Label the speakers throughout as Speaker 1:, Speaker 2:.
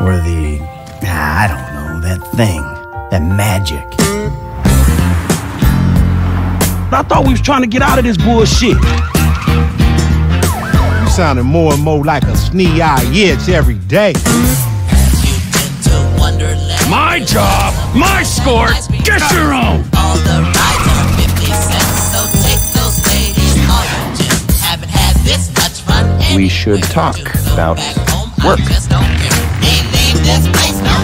Speaker 1: Or the, I don't know, that thing, that magic.
Speaker 2: I thought we was trying to get out of this bullshit.
Speaker 3: You sounding more and more like a snee-eye itch every day.
Speaker 2: My job, my score, get your own.
Speaker 4: All the rides are 50 cents, so take those ladies. You just haven't had this much fun.
Speaker 5: We should talk about work.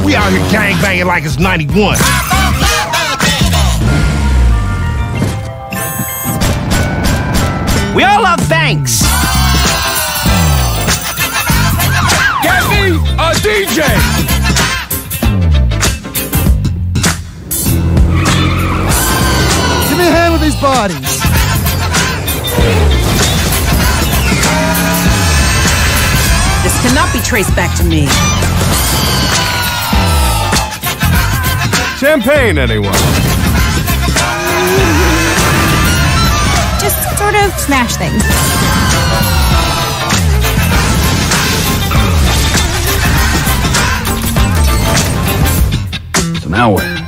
Speaker 3: We out here gangbanging like it's 91.
Speaker 1: We all love thanks.
Speaker 2: Get me a DJ.
Speaker 6: Give me a hand with these bodies.
Speaker 7: This cannot be traced back to me.
Speaker 5: Champagne, anyone?
Speaker 8: Just sort of smash things.
Speaker 5: So now what?